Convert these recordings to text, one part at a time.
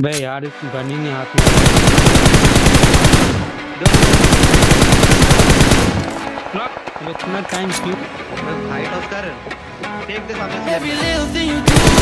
भाई यार इस बनी नहीं आती इतना टाइम क्यों? हाइट ऑफ़ कर टेक द सामने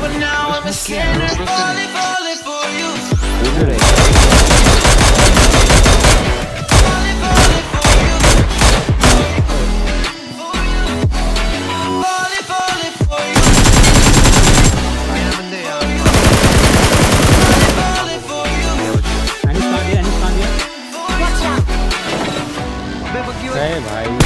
But now I'm a scanner, falling, falling for you. 来